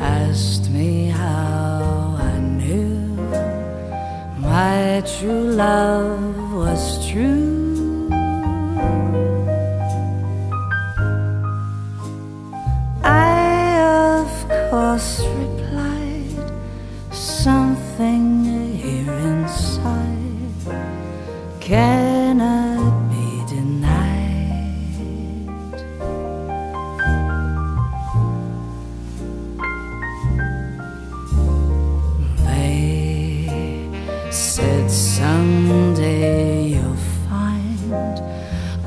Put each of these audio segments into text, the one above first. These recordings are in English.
asked me how I knew my true love was true. I, of course,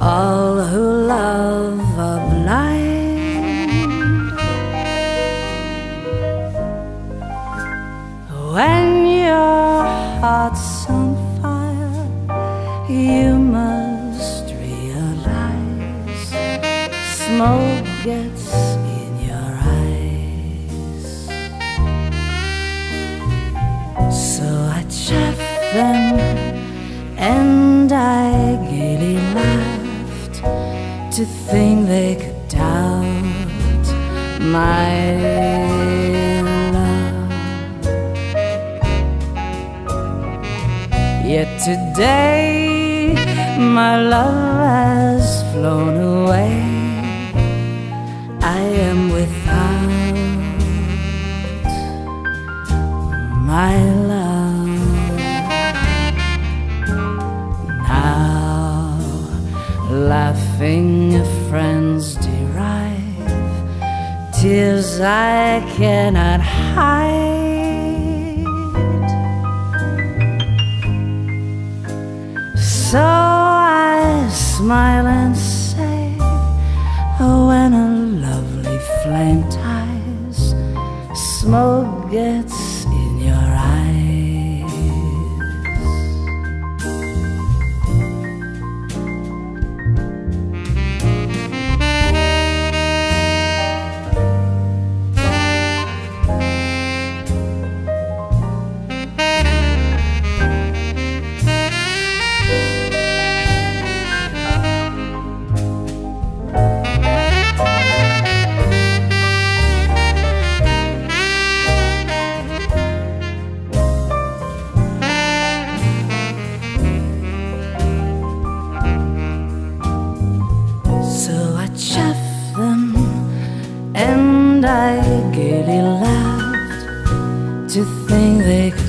all who love are blind. When your heart's on fire, you must realize smoke gets in your eyes. So I chaffed them and I gaily laughed to think they could doubt my love. Yet today my love has flown away. I am without my love. Laughing friends derive tears I cannot hide. So I smile and say, oh, when a lovely flame ties, smoke gets and I gaily laughed to think they could